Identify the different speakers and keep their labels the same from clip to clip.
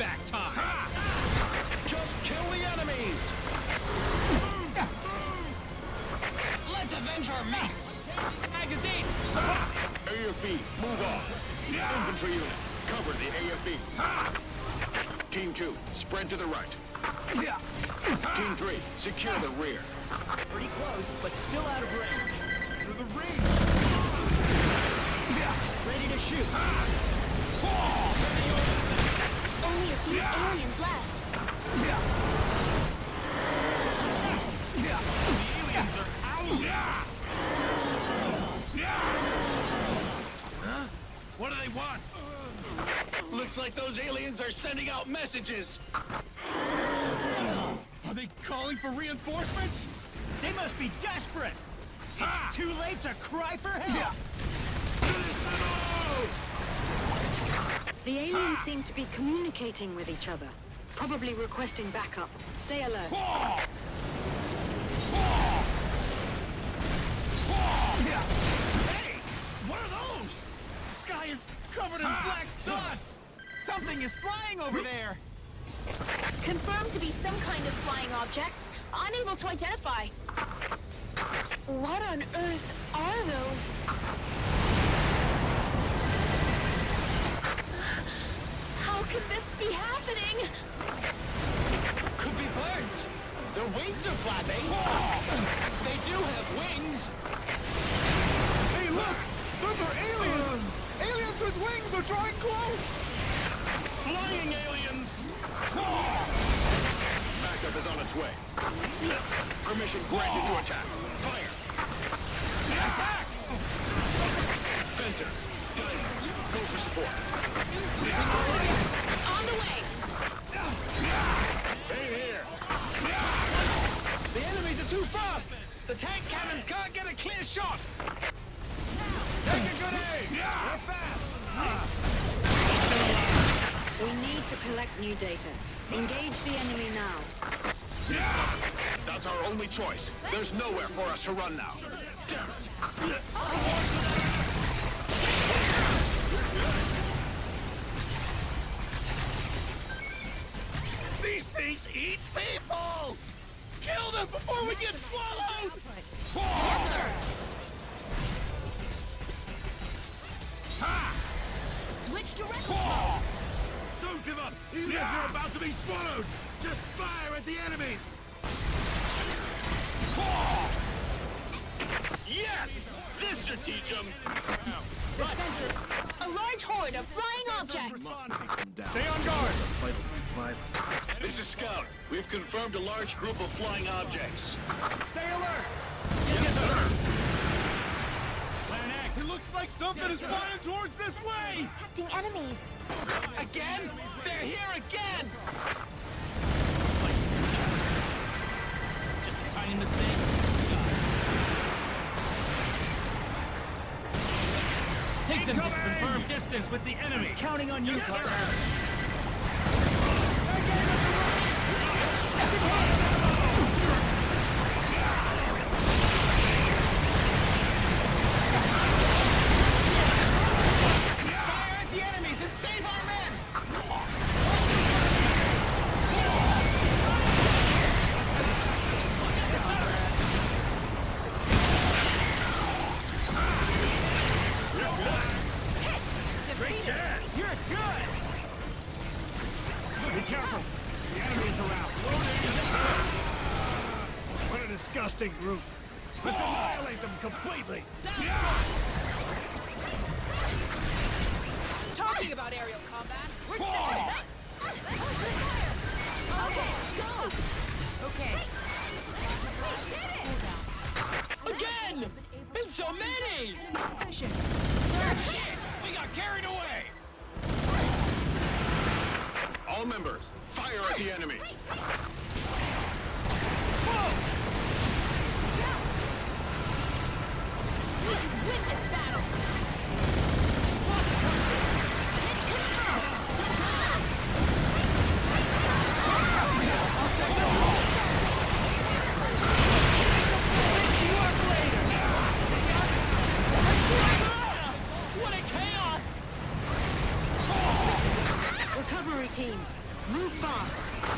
Speaker 1: payback time. Just kill the enemies. Let's avenge our mates.
Speaker 2: Magazine.
Speaker 3: AFB, move on. Infantry unit, cover the AFB. Team 2, spread to the right. Team 3, secure the rear.
Speaker 2: Pretty close, but still out of range.
Speaker 4: To the ring.
Speaker 2: Ready to shoot.
Speaker 4: Huh? What do they want?
Speaker 3: Looks like those aliens are sending out messages.
Speaker 4: Are they calling for reinforcements?
Speaker 2: They must be desperate. It's ah! too late to cry for help.
Speaker 5: The aliens seem to be communicating with each other. Probably requesting backup. Stay alert.
Speaker 4: Hey! What are those? The sky is covered in ah, black ah. dots!
Speaker 2: Something is flying over there.
Speaker 6: Confirmed to be some kind of flying objects. Unable to identify. What on earth are those? Could this be happening?
Speaker 1: Could be birds! Their wings are flapping! They do have wings!
Speaker 4: Hey, look! Those are aliens! aliens with wings are drawing close!
Speaker 3: Flying aliens! Backup is on its way. Permission granted to attack. Fire!
Speaker 4: Attack!
Speaker 3: Fencers, divers, go for support.
Speaker 6: The way!
Speaker 3: Same here.
Speaker 1: The enemies are too fast! The tank cannons can't get a clear shot!
Speaker 4: Take a good aim! We're fast!
Speaker 5: We need to collect new data. Engage the enemy now.
Speaker 3: That's our only choice. There's nowhere for us to run now. Damn it.
Speaker 4: These things eat people! Kill them before we get swallowed!
Speaker 6: Switch direction.
Speaker 4: Don't give up, even if you're about to be swallowed! Just fire at the enemies!
Speaker 3: Yes! This should teach them.
Speaker 6: A large horde of flying objects.
Speaker 4: Stay on guard!
Speaker 3: This is Scout. We've confirmed a large group of flying objects.
Speaker 4: Stay alert!
Speaker 3: Yes, sir.
Speaker 4: Plan X! It looks like something is flying towards this way!
Speaker 6: Detecting enemies.
Speaker 1: Again? They're here again!
Speaker 2: Just a tiny mistake. Take them to confirm distance with the enemy. Counting on you, sir.
Speaker 4: Disgusting group. Let's annihilate them completely.
Speaker 7: Talking about aerial combat, we're setting it up. Okay, go. Okay. We did it!
Speaker 1: Again! And so many!
Speaker 7: Position.
Speaker 1: Shit! We got carried away!
Speaker 3: All members, fire at the enemies.
Speaker 7: We
Speaker 5: Recovery team, move fast.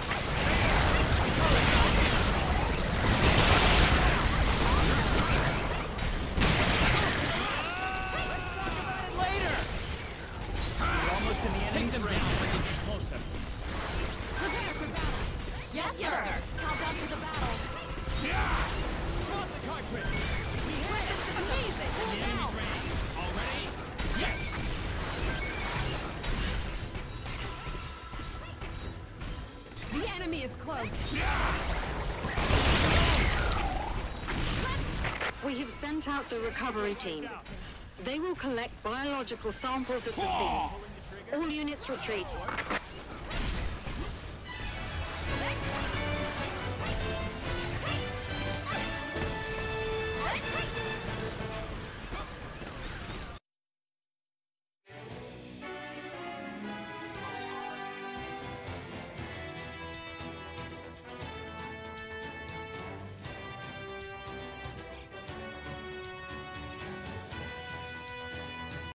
Speaker 5: We have sent out the recovery team. They will collect biological samples at the scene. All units retreat.